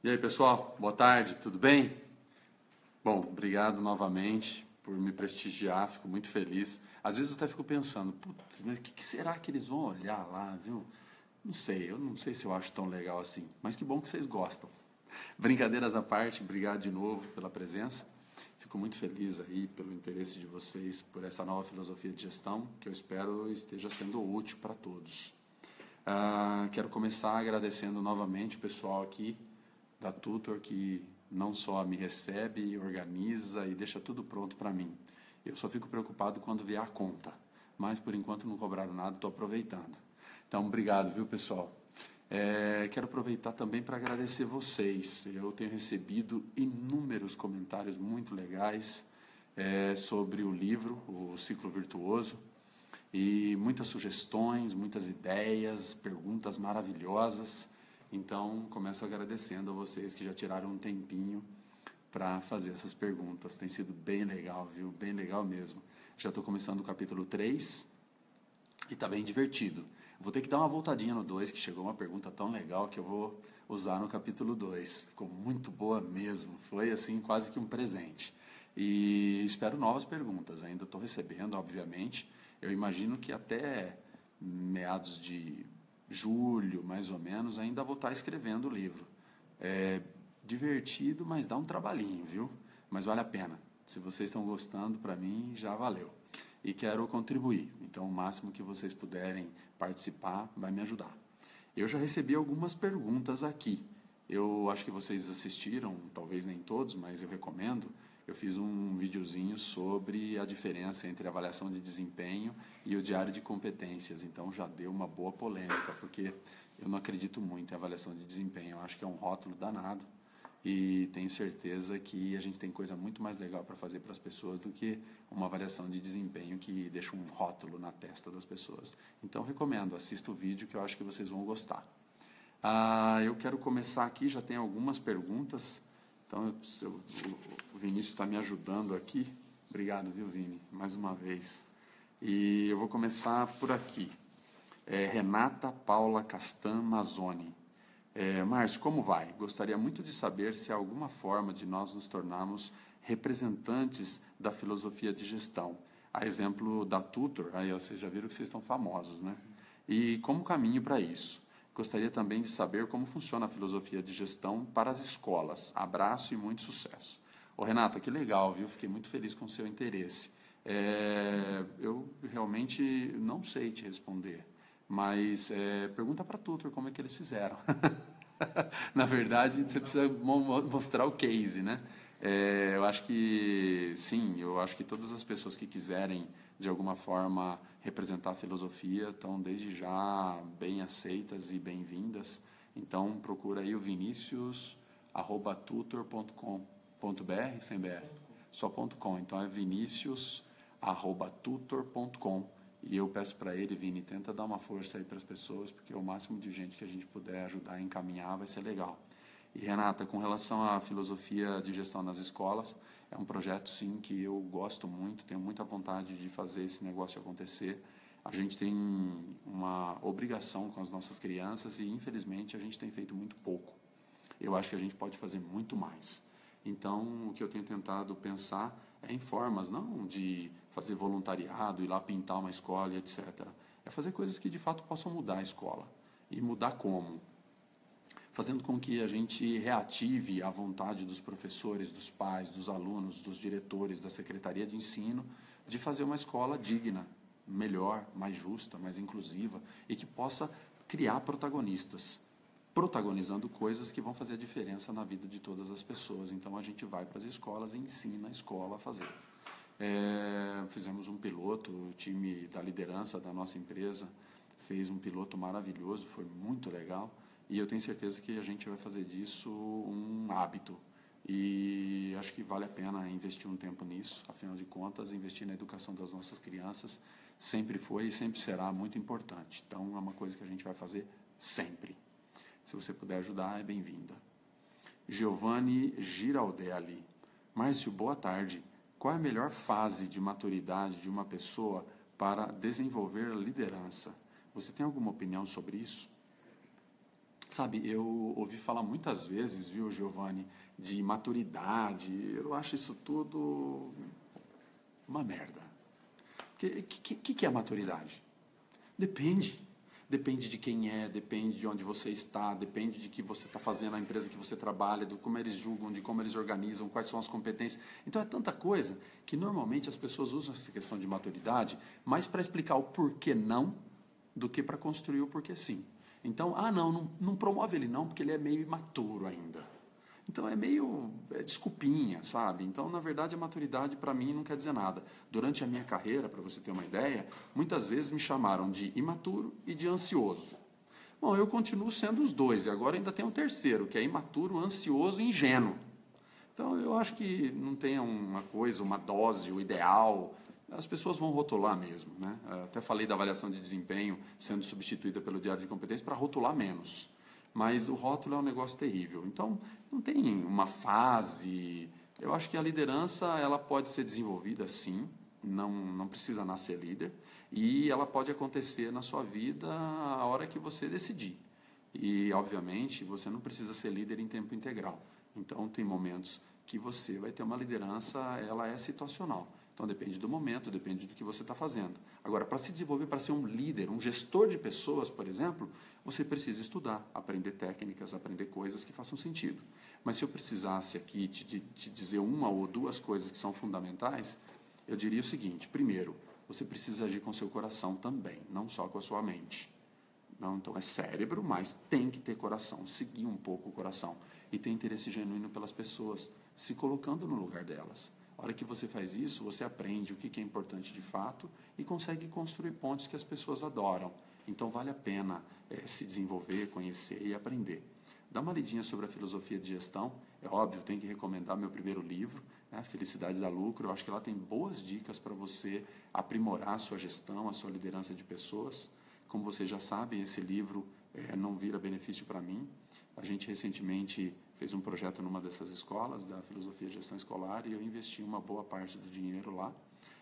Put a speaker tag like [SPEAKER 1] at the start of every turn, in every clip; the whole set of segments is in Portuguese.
[SPEAKER 1] E aí, pessoal, boa tarde, tudo bem? Bom, obrigado novamente por me prestigiar, fico muito feliz. Às vezes eu até fico pensando, putz, mas o que, que, será que eles vão olhar lá, viu? Não sei, eu não sei se eu acho tão legal assim, mas que bom que vocês gostam. Brincadeiras à parte, obrigado de novo pela presença. Fico muito feliz aí pelo interesse de vocês por essa nova filosofia de gestão, que eu espero esteja sendo útil para todos. Uh, quero começar agradecendo novamente o pessoal aqui da Tutor que não só me recebe, organiza e deixa tudo pronto para mim. Eu só fico preocupado quando vier a conta, mas por enquanto não cobraram nada, estou aproveitando. Então, obrigado, viu, pessoal? É, quero aproveitar também para agradecer vocês. Eu tenho recebido inúmeros comentários muito legais é, sobre o livro, O Ciclo Virtuoso, e muitas sugestões, muitas ideias, perguntas maravilhosas. Então, começo agradecendo a vocês que já tiraram um tempinho para fazer essas perguntas. Tem sido bem legal, viu? Bem legal mesmo. Já estou começando o capítulo 3 e está bem divertido. Vou ter que dar uma voltadinha no 2, que chegou uma pergunta tão legal que eu vou usar no capítulo 2. Ficou muito boa mesmo. Foi assim, quase que um presente. E espero novas perguntas. Ainda estou recebendo, obviamente. Eu imagino que até meados de julho, mais ou menos, ainda vou estar escrevendo o livro. É divertido, mas dá um trabalhinho, viu? Mas vale a pena. Se vocês estão gostando, para mim já valeu. E quero contribuir. Então, o máximo que vocês puderem participar vai me ajudar. Eu já recebi algumas perguntas aqui. Eu acho que vocês assistiram, talvez nem todos, mas eu recomendo eu fiz um videozinho sobre a diferença entre avaliação de desempenho e o diário de competências. Então já deu uma boa polêmica, porque eu não acredito muito em avaliação de desempenho. Eu acho que é um rótulo danado e tenho certeza que a gente tem coisa muito mais legal para fazer para as pessoas do que uma avaliação de desempenho que deixa um rótulo na testa das pessoas. Então recomendo, assista o vídeo que eu acho que vocês vão gostar. Ah, eu quero começar aqui, já tem algumas perguntas. Então, eu, o Vinícius está me ajudando aqui. Obrigado, viu, Vini, mais uma vez. E eu vou começar por aqui. É, Renata Paula Castan Mazzoni. É, Márcio, como vai? Gostaria muito de saber se há alguma forma de nós nos tornarmos representantes da filosofia de gestão. A exemplo da Tutor, aí vocês já viram que vocês estão famosos, né? E como caminho para isso? Gostaria também de saber como funciona a filosofia de gestão para as escolas. Abraço e muito sucesso. Ô, Renata, que legal, viu? Fiquei muito feliz com o seu interesse. É, eu realmente não sei te responder, mas é, pergunta para a Tutor como é que eles fizeram. Na verdade, você precisa mostrar o case, né? É, eu acho que, sim, eu acho que todas as pessoas que quiserem, de alguma forma, representar a filosofia estão, desde já, bem aceitas e bem-vindas. Então, procura aí o vinicius.tutor.com.br, sem BR, só .com. Então, é vinicius.tutor.com. E eu peço para ele, Vini, tenta dar uma força aí para as pessoas, porque o máximo de gente que a gente puder ajudar a encaminhar vai ser legal. E Renata, com relação à filosofia de gestão nas escolas, é um projeto sim que eu gosto muito, tenho muita vontade de fazer esse negócio acontecer. A gente tem uma obrigação com as nossas crianças e infelizmente a gente tem feito muito pouco. Eu acho que a gente pode fazer muito mais. Então, o que eu tenho tentado pensar é em formas, não de fazer voluntariado, ir lá pintar uma escola, etc. É fazer coisas que de fato possam mudar a escola. E mudar como? Fazendo com que a gente reative a vontade dos professores, dos pais, dos alunos, dos diretores, da secretaria de ensino, de fazer uma escola digna, melhor, mais justa, mais inclusiva e que possa criar protagonistas, protagonizando coisas que vão fazer a diferença na vida de todas as pessoas. Então a gente vai para as escolas e ensina a escola a fazer. É, fizemos um piloto, o time da liderança da nossa empresa fez um piloto maravilhoso, foi muito legal. E eu tenho certeza que a gente vai fazer disso um hábito. E acho que vale a pena investir um tempo nisso. Afinal de contas, investir na educação das nossas crianças sempre foi e sempre será muito importante. Então, é uma coisa que a gente vai fazer sempre. Se você puder ajudar, é bem-vinda. Giovanni Giraldelli. Márcio, boa tarde. Qual é a melhor fase de maturidade de uma pessoa para desenvolver a liderança? Você tem alguma opinião sobre isso? Sabe, eu ouvi falar muitas vezes, viu, Giovanni, de maturidade. Eu acho isso tudo uma merda. O que, que, que é maturidade? Depende. Depende de quem é, depende de onde você está, depende de que você está fazendo, a empresa que você trabalha, de como eles julgam, de como eles organizam, quais são as competências. Então é tanta coisa que normalmente as pessoas usam essa questão de maturidade mais para explicar o porquê não do que para construir o porquê sim. Então, ah, não, não, não promove ele não, porque ele é meio imaturo ainda. Então é meio é desculpinha, sabe? Então, na verdade, a maturidade para mim não quer dizer nada. Durante a minha carreira, para você ter uma ideia, muitas vezes me chamaram de imaturo e de ansioso. Bom, eu continuo sendo os dois, e agora ainda tem um terceiro, que é imaturo, ansioso e ingênuo. Então, eu acho que não tem uma coisa, uma dose, o ideal. As pessoas vão rotular mesmo. Né? Até falei da avaliação de desempenho sendo substituída pelo diário de competência para rotular menos. Mas o rótulo é um negócio terrível. Então, não tem uma fase. Eu acho que a liderança ela pode ser desenvolvida sim, não, não precisa nascer líder, e ela pode acontecer na sua vida a hora que você decidir. E, obviamente, você não precisa ser líder em tempo integral. Então, tem momentos que você vai ter uma liderança, ela é situacional. Então depende do momento, depende do que você está fazendo. Agora, para se desenvolver, para ser um líder, um gestor de pessoas, por exemplo, você precisa estudar, aprender técnicas, aprender coisas que façam sentido. Mas se eu precisasse aqui te, te dizer uma ou duas coisas que são fundamentais, eu diria o seguinte: primeiro, você precisa agir com seu coração também, não só com a sua mente. Não, então é cérebro, mas tem que ter coração, seguir um pouco o coração e ter interesse genuíno pelas pessoas, se colocando no lugar delas. A hora que você faz isso, você aprende o que é importante de fato e consegue construir pontes que as pessoas adoram. Então vale a pena é, se desenvolver, conhecer e aprender. Dá uma lidinha sobre a filosofia de gestão. É óbvio, tenho que recomendar meu primeiro livro, né, Felicidade da Lucro. Eu acho que lá tem boas dicas para você aprimorar a sua gestão, a sua liderança de pessoas. Como vocês já sabem, esse livro é, não vira benefício para mim. A gente recentemente fez um projeto numa dessas escolas da filosofia de gestão escolar e eu investi uma boa parte do dinheiro lá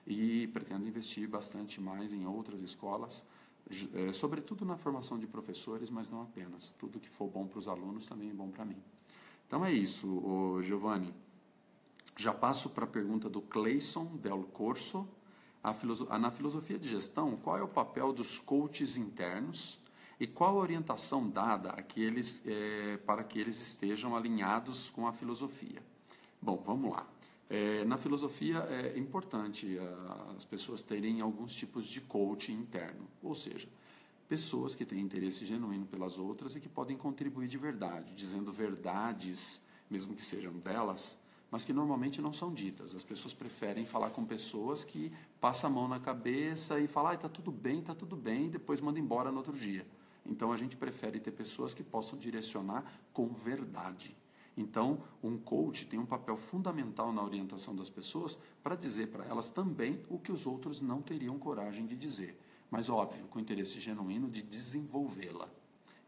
[SPEAKER 1] e pretendo investir bastante mais em outras escolas, é, sobretudo na formação de professores, mas não apenas. Tudo que for bom para os alunos também é bom para mim. Então é isso, Giovanni. Já passo para a pergunta do Cleison Del Corso. Na filosofia de gestão, qual é o papel dos coaches internos e qual a orientação dada àqueles, é, para que eles estejam alinhados com a filosofia? Bom, vamos lá. É, na filosofia é importante as pessoas terem alguns tipos de coaching interno, ou seja, pessoas que têm interesse genuíno pelas outras e que podem contribuir de verdade, dizendo verdades, mesmo que sejam delas, mas que normalmente não são ditas. As pessoas preferem falar com pessoas que passam a mão na cabeça e falam, ah, está tudo bem, está tudo bem, e depois manda embora no outro dia. Então a gente prefere ter pessoas que possam direcionar com verdade. Então, um coach tem um papel fundamental na orientação das pessoas para dizer para elas também o que os outros não teriam coragem de dizer. Mas, óbvio, com interesse genuíno de desenvolvê-la.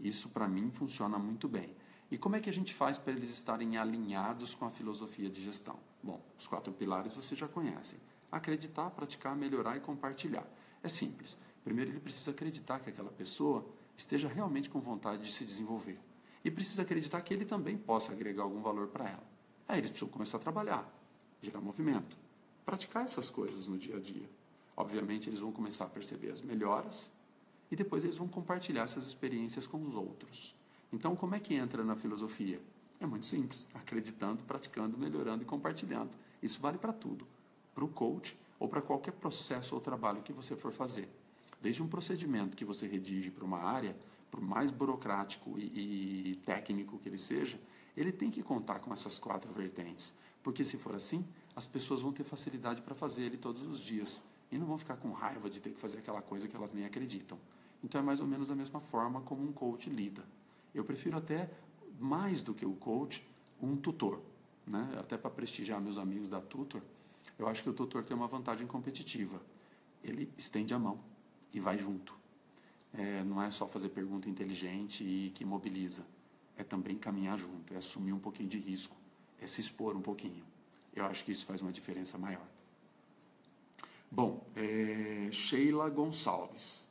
[SPEAKER 1] Isso, para mim, funciona muito bem. E como é que a gente faz para eles estarem alinhados com a filosofia de gestão? Bom, os quatro pilares vocês já conhecem: acreditar, praticar, melhorar e compartilhar. É simples. Primeiro, ele precisa acreditar que aquela pessoa esteja realmente com vontade de se desenvolver. E precisa acreditar que ele também possa agregar algum valor para ela. Aí eles precisam começar a trabalhar, gerar movimento, praticar essas coisas no dia a dia. Obviamente, eles vão começar a perceber as melhoras e depois eles vão compartilhar essas experiências com os outros. Então, como é que entra na filosofia? É muito simples, acreditando, praticando, melhorando e compartilhando. Isso vale para tudo, para o coach ou para qualquer processo ou trabalho que você for fazer. Desde um procedimento que você redige para uma área, por mais burocrático e, e técnico que ele seja, ele tem que contar com essas quatro vertentes. Porque se for assim, as pessoas vão ter facilidade para fazer ele todos os dias e não vão ficar com raiva de ter que fazer aquela coisa que elas nem acreditam. Então é mais ou menos a mesma forma como um coach lida. Eu prefiro até mais do que o coach, um tutor, né? Até para prestigiar meus amigos da Tutor, eu acho que o tutor tem uma vantagem competitiva. Ele estende a mão e vai junto. É, não é só fazer pergunta inteligente e que mobiliza. É também caminhar junto, é assumir um pouquinho de risco, é se expor um pouquinho. Eu acho que isso faz uma diferença maior. Bom, é, Sheila Gonçalves.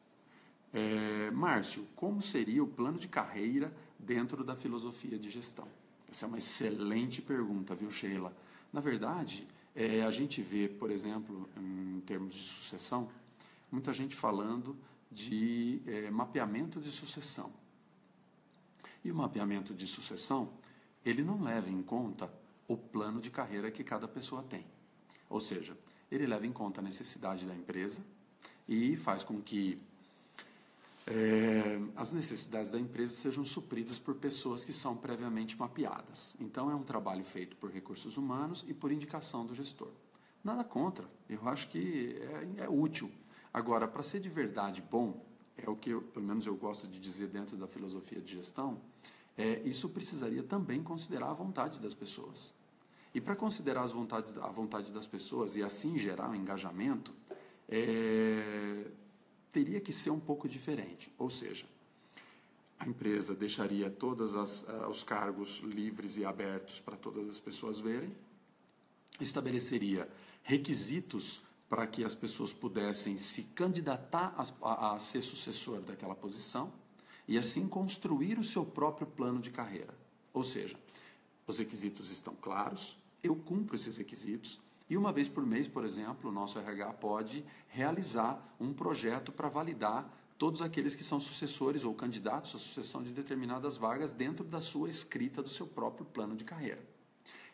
[SPEAKER 1] É, Márcio, como seria o plano de carreira dentro da filosofia de gestão? Essa é uma excelente pergunta, viu, Sheila? Na verdade, é, a gente vê, por exemplo, em termos de sucessão, muita gente falando de é, mapeamento de sucessão. E o mapeamento de sucessão, ele não leva em conta o plano de carreira que cada pessoa tem. Ou seja, ele leva em conta a necessidade da empresa e faz com que é, as necessidades da empresa sejam supridas por pessoas que são previamente mapeadas. Então, é um trabalho feito por recursos humanos e por indicação do gestor. Nada contra, eu acho que é, é útil. Agora, para ser de verdade bom, é o que eu, pelo menos eu gosto de dizer dentro da filosofia de gestão, é, isso precisaria também considerar a vontade das pessoas. E para considerar as vontades, a vontade das pessoas e assim gerar um engajamento, é, teria que ser um pouco diferente. Ou seja, a empresa deixaria todos uh, os cargos livres e abertos para todas as pessoas verem, estabeleceria requisitos para que as pessoas pudessem se candidatar a, a, a ser sucessor daquela posição e assim construir o seu próprio plano de carreira. Ou seja, os requisitos estão claros, eu cumpro esses requisitos, e uma vez por mês, por exemplo, o nosso RH pode realizar um projeto para validar todos aqueles que são sucessores ou candidatos à sucessão de determinadas vagas dentro da sua escrita do seu próprio plano de carreira.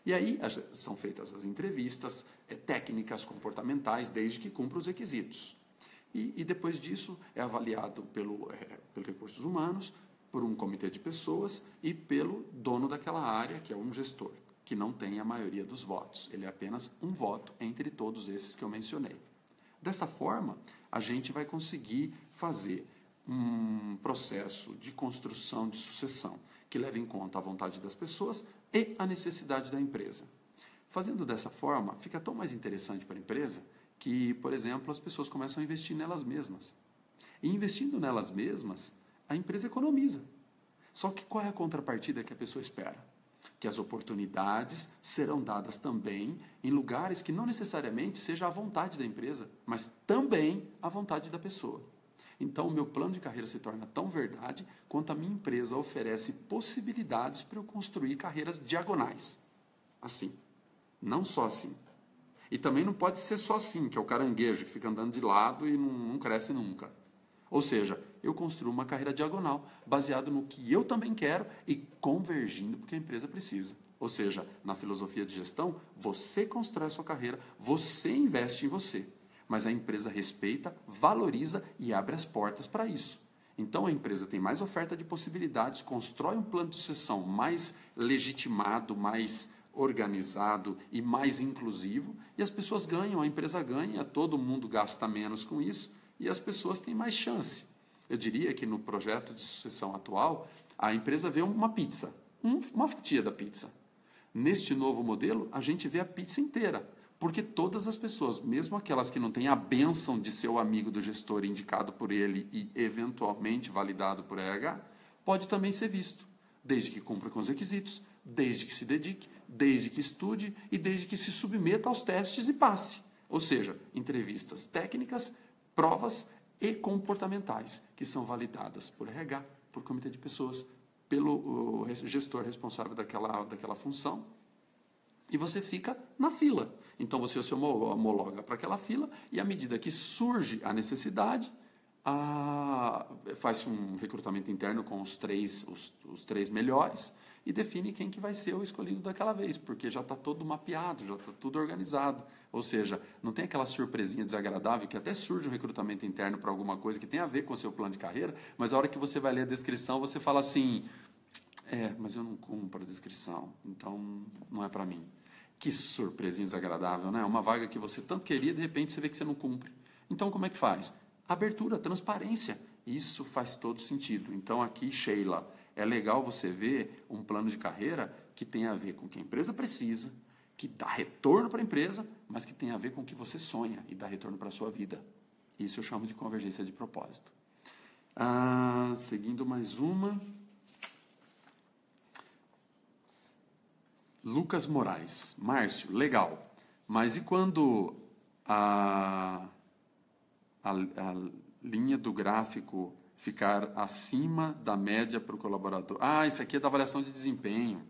[SPEAKER 1] E aí são feitas as entrevistas é, técnicas comportamentais, desde que cumpra os requisitos. E, e depois disso é avaliado pelo, é, pelos recursos humanos, por um comitê de pessoas e pelo dono daquela área, que é um gestor que não tem a maioria dos votos. Ele é apenas um voto entre todos esses que eu mencionei. Dessa forma, a gente vai conseguir fazer um processo de construção de sucessão que leve em conta a vontade das pessoas e a necessidade da empresa. Fazendo dessa forma, fica tão mais interessante para a empresa que, por exemplo, as pessoas começam a investir nelas mesmas. E investindo nelas mesmas, a empresa economiza. Só que qual é a contrapartida que a pessoa espera? que as oportunidades serão dadas também em lugares que não necessariamente seja a vontade da empresa, mas também a vontade da pessoa. Então, o meu plano de carreira se torna tão verdade quanto a minha empresa oferece possibilidades para eu construir carreiras diagonais. Assim. Não só assim. E também não pode ser só assim, que é o caranguejo que fica andando de lado e não, não cresce nunca. Ou seja, eu construo uma carreira diagonal, baseado no que eu também quero e convergindo porque a empresa precisa. Ou seja, na filosofia de gestão, você constrói a sua carreira, você investe em você. Mas a empresa respeita, valoriza e abre as portas para isso. Então a empresa tem mais oferta de possibilidades, constrói um plano de sucessão mais legitimado, mais organizado e mais inclusivo, e as pessoas ganham, a empresa ganha, todo mundo gasta menos com isso e as pessoas têm mais chance. Eu diria que no projeto de sucessão atual, a empresa vê uma pizza, uma fatia da pizza. Neste novo modelo, a gente vê a pizza inteira, porque todas as pessoas, mesmo aquelas que não têm a benção de ser o amigo do gestor indicado por ele e eventualmente validado por RH, pode também ser visto, desde que cumpra com os requisitos, desde que se dedique, desde que estude e desde que se submeta aos testes e passe. Ou seja, entrevistas técnicas provas e comportamentais, que são validadas por RH, por comitê de pessoas, pelo gestor responsável daquela, daquela função, e você fica na fila. Então você se homologa para aquela fila e à medida que surge a necessidade, faz um recrutamento interno com os três, os, os três melhores e define quem que vai ser o escolhido daquela vez, porque já está todo mapeado, já está tudo organizado. Ou seja, não tem aquela surpresinha desagradável que até surge um recrutamento interno para alguma coisa que tem a ver com o seu plano de carreira, mas a hora que você vai ler a descrição, você fala assim: é, mas eu não cumpro a descrição, então não é para mim. Que surpresinha desagradável, né? Uma vaga que você tanto queria, de repente você vê que você não cumpre. Então como é que faz? Abertura, transparência. Isso faz todo sentido. Então aqui, Sheila, é legal você ver um plano de carreira que tem a ver com o que a empresa precisa, que dá retorno para a empresa, mas que tem a ver com o que você sonha e dá retorno para a sua vida. Isso eu chamo de convergência de propósito. Ah, seguindo mais uma. Lucas Moraes. Márcio, legal. Mas e quando a, a, a linha do gráfico ficar acima da média para o colaborador. Ah, isso aqui é da avaliação de desempenho.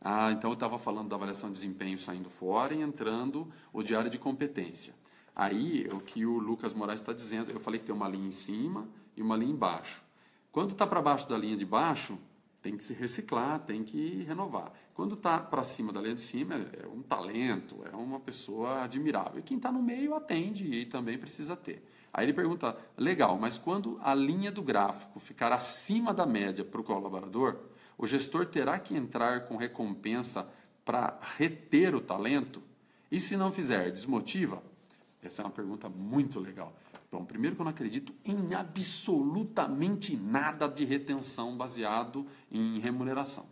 [SPEAKER 1] Ah, então eu estava falando da avaliação de desempenho saindo fora e entrando o diário de competência. Aí, o que o Lucas Moraes está dizendo, eu falei que tem uma linha em cima e uma linha embaixo. Quando está para baixo da linha de baixo, tem que se reciclar, tem que renovar. Quando está para cima da linha de cima, é um talento, é uma pessoa admirável. E quem está no meio atende e também precisa ter. Aí ele pergunta: legal, mas quando a linha do gráfico ficar acima da média para o colaborador, o gestor terá que entrar com recompensa para reter o talento? E se não fizer, desmotiva? Essa é uma pergunta muito legal. Bom, primeiro que eu não acredito em absolutamente nada de retenção baseado em remuneração.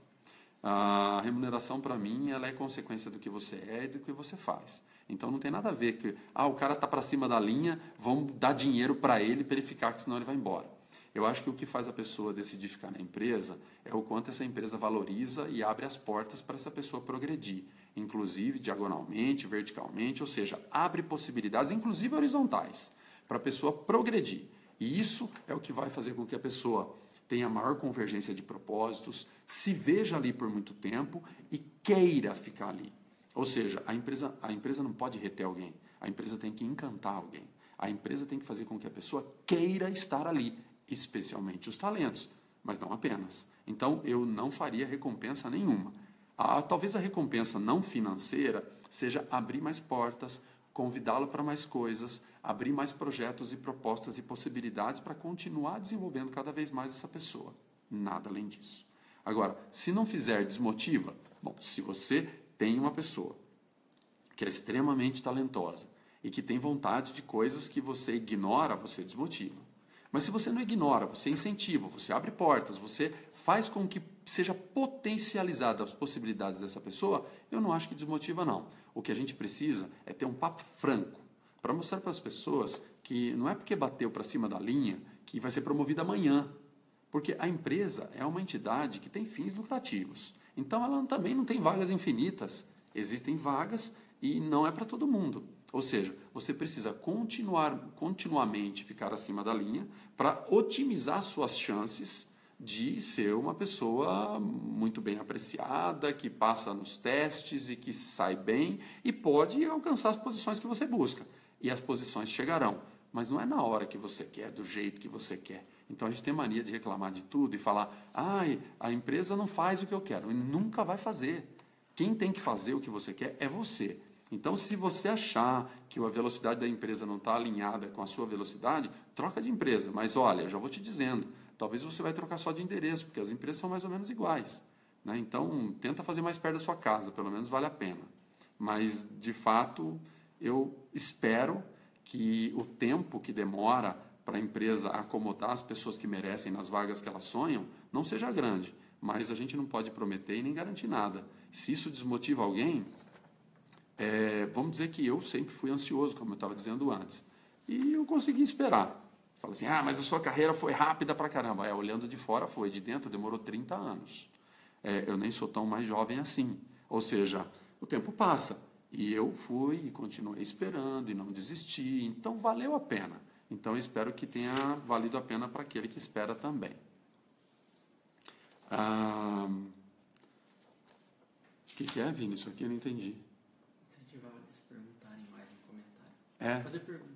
[SPEAKER 1] A remuneração, para mim, ela é consequência do que você é e do que você faz. Então não tem nada a ver que ah, o cara está para cima da linha, vamos dar dinheiro para ele para ele ficar, que senão ele vai embora. Eu acho que o que faz a pessoa decidir ficar na empresa é o quanto essa empresa valoriza e abre as portas para essa pessoa progredir, inclusive diagonalmente, verticalmente, ou seja, abre possibilidades, inclusive horizontais, para a pessoa progredir. E isso é o que vai fazer com que a pessoa tenha maior convergência de propósitos, se veja ali por muito tempo e queira ficar ali. Ou seja, a empresa, a empresa não pode reter alguém, a empresa tem que encantar alguém. A empresa tem que fazer com que a pessoa queira estar ali, especialmente os talentos, mas não apenas. Então, eu não faria recompensa nenhuma. Ah, talvez a recompensa não financeira seja abrir mais portas, convidá-lo para mais coisas, abrir mais projetos e propostas e possibilidades para continuar desenvolvendo cada vez mais essa pessoa. Nada além disso. Agora, se não fizer, desmotiva. Bom, se você tem uma pessoa que é extremamente talentosa e que tem vontade de coisas que você ignora, você desmotiva. Mas se você não ignora, você incentiva, você abre portas, você faz com que seja potencializada as possibilidades dessa pessoa, eu não acho que desmotiva não. O que a gente precisa é ter um papo franco para mostrar para as pessoas que não é porque bateu para cima da linha que vai ser promovida amanhã. Porque a empresa é uma entidade que tem fins lucrativos. Então ela também não tem vagas infinitas. Existem vagas e não é para todo mundo. Ou seja, você precisa continuar continuamente ficar acima da linha para otimizar suas chances de ser uma pessoa muito bem apreciada, que passa nos testes e que sai bem e pode alcançar as posições que você busca. E as posições chegarão, mas não é na hora que você quer, do jeito que você quer. Então a gente tem mania de reclamar de tudo e falar: ai, a empresa não faz o que eu quero. E nunca vai fazer. Quem tem que fazer o que você quer é você. Então, se você achar que a velocidade da empresa não está alinhada com a sua velocidade, troca de empresa. Mas olha, já vou te dizendo, talvez você vai trocar só de endereço, porque as empresas são mais ou menos iguais. Né? Então, tenta fazer mais perto da sua casa, pelo menos vale a pena. Mas, de fato, eu espero que o tempo que demora para a empresa acomodar as pessoas que merecem nas vagas que elas sonham não seja grande. Mas a gente não pode prometer e nem garantir nada. Se isso desmotiva alguém, é, vamos dizer que eu sempre fui ansioso, como eu estava dizendo antes. E eu consegui esperar. Fala assim, ah, mas a sua carreira foi rápida para caramba. É, olhando de fora foi, de dentro demorou 30 anos. É, eu nem sou tão mais jovem assim. Ou seja, o tempo passa. E eu fui e continuei esperando e não desisti. Então valeu a pena. Então eu espero que tenha valido a pena para aquele que espera também. Ah, o que, que é, Vini? Isso aqui eu não entendi.
[SPEAKER 2] Incentivar eles perguntarem mais no comentário.
[SPEAKER 1] É?
[SPEAKER 2] Fazer pergunta.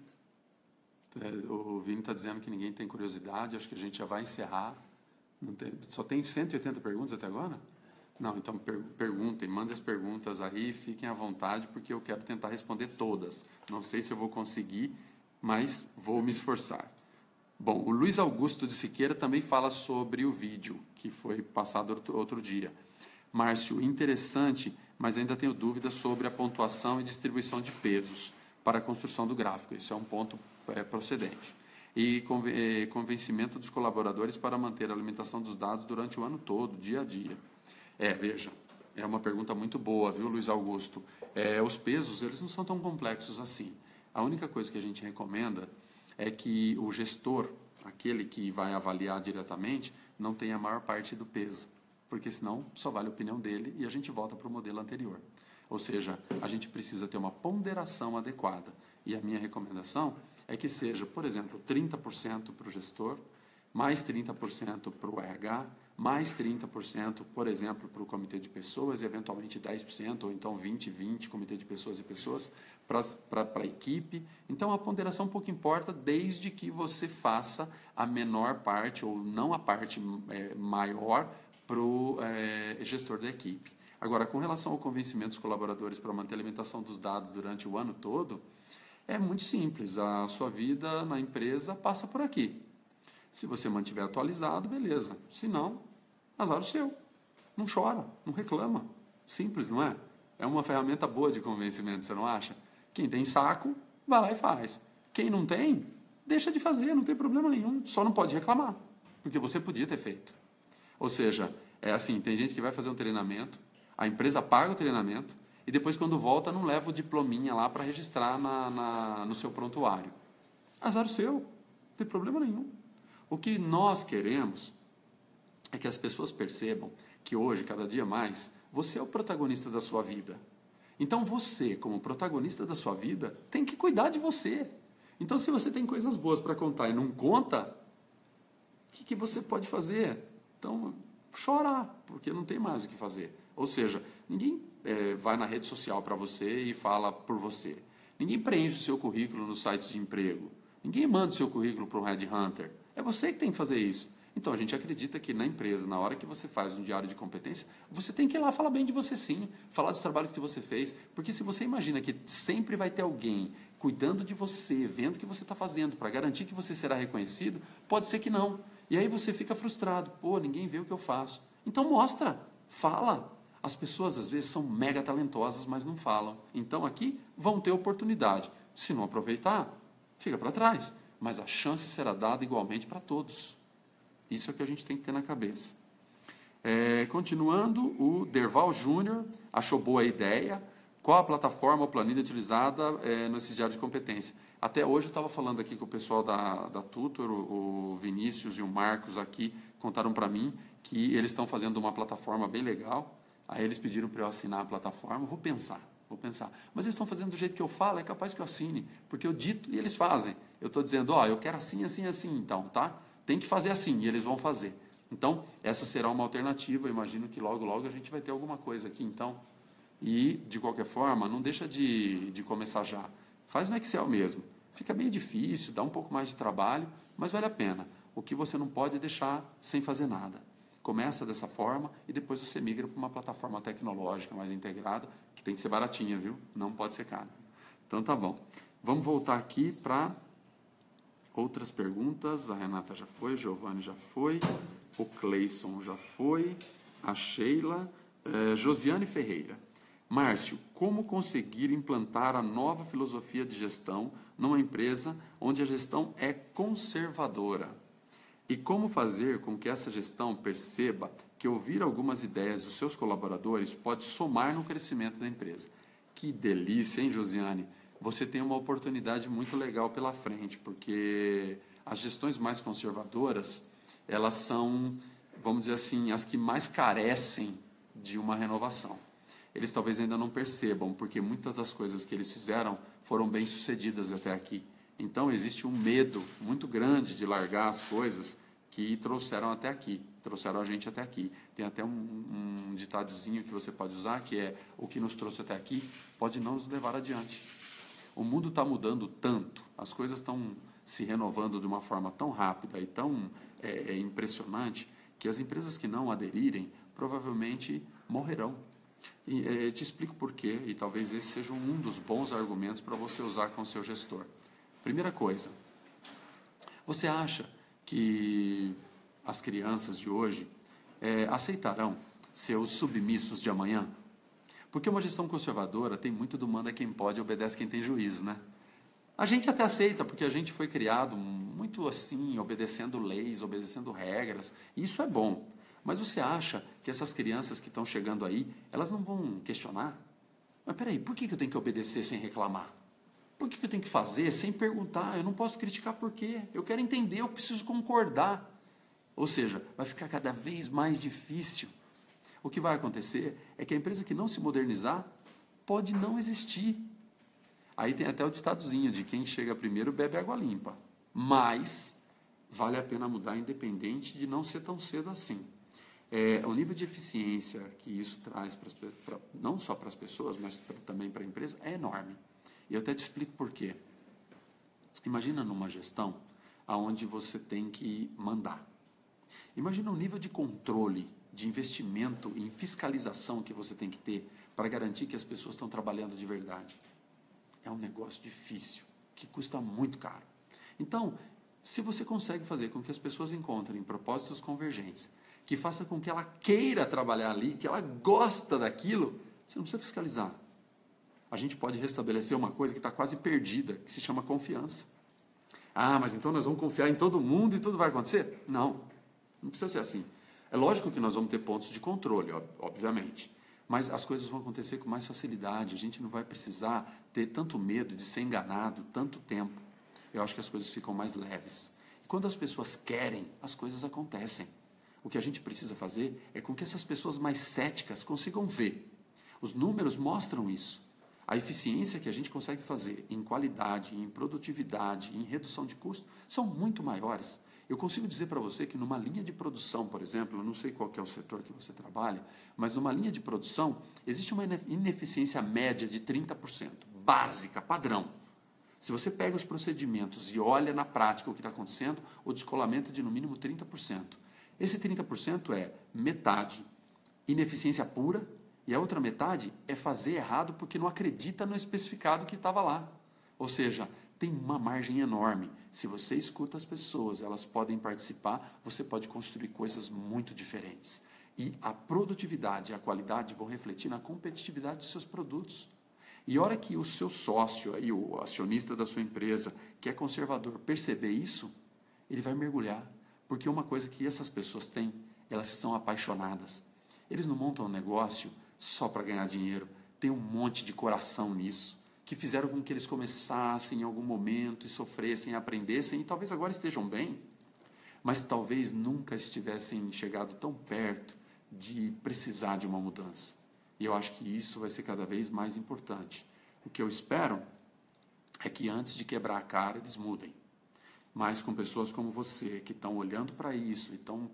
[SPEAKER 1] É, O Vini está dizendo que ninguém tem curiosidade. Acho que a gente já vai encerrar. Tem- só tem 180 perguntas até agora? Não, então per, perguntem, mandem as perguntas aí, fiquem à vontade, porque eu quero tentar responder todas. Não sei se eu vou conseguir, mas vou me esforçar. Bom, o Luiz Augusto de Siqueira também fala sobre o vídeo que foi passado outro dia. Márcio, interessante, mas ainda tenho dúvidas sobre a pontuação e distribuição de pesos para a construção do gráfico. Isso é um ponto é, procedente. E conven- convencimento dos colaboradores para manter a alimentação dos dados durante o ano todo, dia a dia. É, veja, é uma pergunta muito boa, viu, Luiz Augusto? É, os pesos, eles não são tão complexos assim. A única coisa que a gente recomenda é que o gestor, aquele que vai avaliar diretamente, não tenha a maior parte do peso, porque senão só vale a opinião dele e a gente volta para o modelo anterior. Ou seja, a gente precisa ter uma ponderação adequada. E a minha recomendação é que seja, por exemplo, 30% para o gestor, mais 30% para o RH, mais 30%, por exemplo, para o comitê de pessoas, e eventualmente 10%, ou então 20, 20, comitê de pessoas e pessoas, para a equipe. Então, a ponderação pouco importa, desde que você faça a menor parte, ou não a parte é, maior, para o é, gestor da equipe. Agora, com relação ao convencimento dos colaboradores para manter a alimentação dos dados durante o ano todo, é muito simples. A sua vida na empresa passa por aqui. Se você mantiver atualizado, beleza. Se não, azar o seu. Não chora, não reclama. Simples, não é? É uma ferramenta boa de convencimento, você não acha? Quem tem saco, vai lá e faz. Quem não tem, deixa de fazer, não tem problema nenhum. Só não pode reclamar, porque você podia ter feito. Ou seja, é assim, tem gente que vai fazer um treinamento, a empresa paga o treinamento e depois quando volta não leva o diplominha lá para registrar na, na, no seu prontuário. Azar o seu, não tem problema nenhum. O que nós queremos é que as pessoas percebam que hoje, cada dia mais, você é o protagonista da sua vida. Então você, como protagonista da sua vida, tem que cuidar de você. Então, se você tem coisas boas para contar e não conta, o que, que você pode fazer? Então, chorar, porque não tem mais o que fazer. Ou seja, ninguém é, vai na rede social para você e fala por você. Ninguém preenche o seu currículo nos sites de emprego. Ninguém manda o seu currículo para um headhunter. É você que tem que fazer isso. Então a gente acredita que na empresa, na hora que você faz um diário de competência, você tem que ir lá falar bem de você sim, falar dos trabalhos que você fez, porque se você imagina que sempre vai ter alguém cuidando de você, vendo o que você está fazendo, para garantir que você será reconhecido, pode ser que não. E aí você fica frustrado, pô, ninguém vê o que eu faço. Então mostra, fala. As pessoas às vezes são mega talentosas, mas não falam. Então aqui vão ter oportunidade. Se não aproveitar, fica para trás. Mas a chance será dada igualmente para todos. Isso é o que a gente tem que ter na cabeça. É, continuando, o Derval Júnior achou boa a ideia. Qual a plataforma ou planilha utilizada é, nesse diário de competência? Até hoje eu estava falando aqui com o pessoal da, da Tutor, o, o Vinícius e o Marcos aqui contaram para mim que eles estão fazendo uma plataforma bem legal. Aí eles pediram para eu assinar a plataforma. Vou pensar, vou pensar. Mas eles estão fazendo do jeito que eu falo, é capaz que eu assine, porque eu dito e eles fazem. Eu estou dizendo, ó, oh, eu quero assim, assim, assim, então, tá? Tem que fazer assim, e eles vão fazer. Então, essa será uma alternativa. Eu imagino que logo, logo a gente vai ter alguma coisa aqui, então. E, de qualquer forma, não deixa de, de começar já. Faz no Excel mesmo. Fica meio difícil, dá um pouco mais de trabalho, mas vale a pena. O que você não pode é deixar sem fazer nada. Começa dessa forma e depois você migra para uma plataforma tecnológica mais integrada, que tem que ser baratinha, viu? Não pode ser cara. Então tá bom. Vamos voltar aqui para Outras perguntas, a Renata já foi, o Giovanni já foi, o Cleison já foi, a Sheila, eh, Josiane Ferreira. Márcio, como conseguir implantar a nova filosofia de gestão numa empresa onde a gestão é conservadora? E como fazer com que essa gestão perceba que ouvir algumas ideias dos seus colaboradores pode somar no crescimento da empresa? Que delícia, hein, Josiane? você tem uma oportunidade muito legal pela frente, porque as gestões mais conservadoras, elas são, vamos dizer assim, as que mais carecem de uma renovação. Eles talvez ainda não percebam, porque muitas das coisas que eles fizeram foram bem sucedidas até aqui. Então existe um medo muito grande de largar as coisas que trouxeram até aqui, trouxeram a gente até aqui. Tem até um, um ditadozinho que você pode usar, que é o que nos trouxe até aqui pode não nos levar adiante. O mundo está mudando tanto, as coisas estão se renovando de uma forma tão rápida e tão é, é, impressionante que as empresas que não aderirem provavelmente morrerão. E é, te explico por quê, e talvez esse seja um dos bons argumentos para você usar com seu gestor. Primeira coisa, você acha que as crianças de hoje é, aceitarão ser os submissos de amanhã? Porque uma gestão conservadora tem muito do manda quem pode, obedece quem tem juízo, né? A gente até aceita, porque a gente foi criado muito assim, obedecendo leis, obedecendo regras, e isso é bom. Mas você acha que essas crianças que estão chegando aí, elas não vão questionar? Mas peraí, por que eu tenho que obedecer sem reclamar? Por que eu tenho que fazer sem perguntar? Eu não posso criticar por quê. Eu quero entender, eu preciso concordar. Ou seja, vai ficar cada vez mais difícil o que vai acontecer é que a empresa que não se modernizar pode não existir. Aí tem até o ditadozinho de quem chega primeiro bebe água limpa. Mas vale a pena mudar independente de não ser tão cedo assim. É, o nível de eficiência que isso traz, pra, não só para as pessoas, mas pra, também para a empresa, é enorme. E eu até te explico por quê. Imagina numa gestão aonde você tem que mandar. Imagina o nível de controle, de investimento em fiscalização que você tem que ter para garantir que as pessoas estão trabalhando de verdade. É um negócio difícil, que custa muito caro. Então, se você consegue fazer com que as pessoas encontrem propósitos convergentes, que faça com que ela queira trabalhar ali, que ela gosta daquilo, você não precisa fiscalizar. A gente pode restabelecer uma coisa que está quase perdida, que se chama confiança. Ah, mas então nós vamos confiar em todo mundo e tudo vai acontecer? Não, não precisa ser assim. É lógico que nós vamos ter pontos de controle, obviamente. Mas as coisas vão acontecer com mais facilidade. A gente não vai precisar ter tanto medo de ser enganado tanto tempo. Eu acho que as coisas ficam mais leves. E quando as pessoas querem, as coisas acontecem. O que a gente precisa fazer é com que essas pessoas mais céticas consigam ver. Os números mostram isso. A eficiência que a gente consegue fazer em qualidade, em produtividade, em redução de custo, são muito maiores. Eu consigo dizer para você que numa linha de produção, por exemplo, eu não sei qual é o setor que você trabalha, mas numa linha de produção existe uma ineficiência média de 30%, básica, padrão. Se você pega os procedimentos e olha na prática o que está acontecendo, o descolamento é de no mínimo 30%. Esse 30% é metade ineficiência pura e a outra metade é fazer errado porque não acredita no especificado que estava lá. Ou seja, tem uma margem enorme. Se você escuta as pessoas, elas podem participar, você pode construir coisas muito diferentes. E a produtividade e a qualidade vão refletir na competitividade dos seus produtos. E a hora que o seu sócio, aí, o acionista da sua empresa, que é conservador, perceber isso, ele vai mergulhar. Porque uma coisa que essas pessoas têm, elas são apaixonadas. Eles não montam um negócio só para ganhar dinheiro. Tem um monte de coração nisso que fizeram com que eles começassem em algum momento e sofressem, aprendessem e talvez agora estejam bem, mas talvez nunca estivessem chegado tão perto de precisar de uma mudança. E eu acho que isso vai ser cada vez mais importante. O que eu espero é que antes de quebrar a cara eles mudem. Mas com pessoas como você, que estão olhando para isso e estão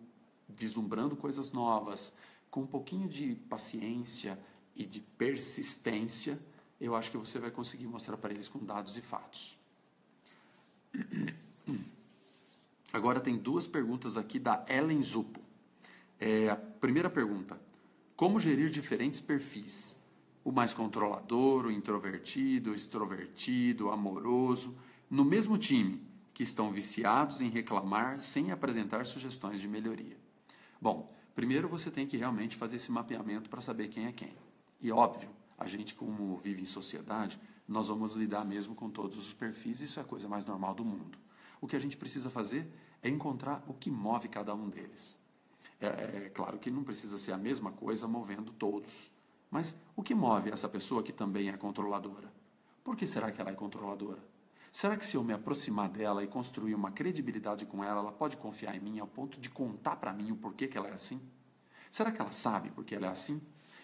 [SPEAKER 1] vislumbrando coisas novas, com um pouquinho de paciência e de persistência, eu acho que você vai conseguir mostrar para eles com dados e fatos. Agora tem duas perguntas aqui da Ellen Zupo. É, a primeira pergunta: Como gerir diferentes perfis? O mais controlador, o introvertido, o extrovertido, o amoroso, no mesmo time, que estão viciados em reclamar sem apresentar sugestões de melhoria. Bom, primeiro você tem que realmente fazer esse mapeamento para saber quem é quem. E óbvio, a gente, como vive em sociedade, nós vamos lidar mesmo com todos os perfis, isso é a coisa mais normal do mundo. O que a gente precisa fazer é encontrar o que move cada um deles. É, é, claro que não precisa ser a mesma coisa movendo todos. Mas o que move essa pessoa que também é controladora? Por que será que ela é controladora? Será que se eu me aproximar dela e construir uma credibilidade com ela, ela pode confiar em mim ao ponto de contar para mim o porquê que ela é assim? Será que ela sabe por que ela é assim?